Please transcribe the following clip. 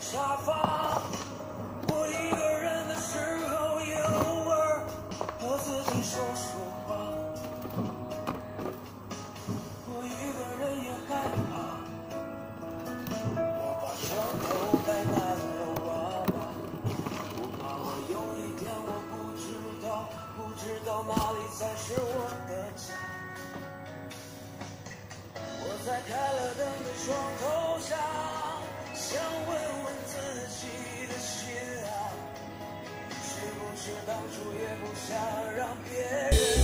沙发。我一个人的时候，也偶尔和自己说说话。我一个人也害怕，我把伤口盖满了娃娃。我怕我有一天我不知道，不知道哪里才是我的家。我在开了灯的窗口是当初也不想让别人。